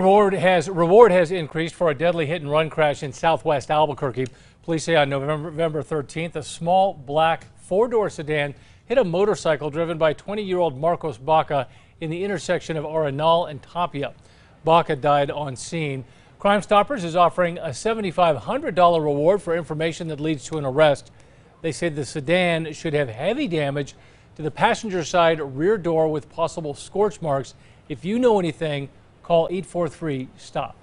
Reward has, reward has increased for a deadly hit and run crash in southwest Albuquerque. Police say on November, November 13th, a small black four door sedan hit a motorcycle driven by 20 year old Marcos Baca in the intersection of Arenal and Tapia. Baca died on scene. Crime Stoppers is offering a $7,500 reward for information that leads to an arrest. They say the sedan should have heavy damage to the passenger side rear door with possible scorch marks. If you know anything, call 843 STOP.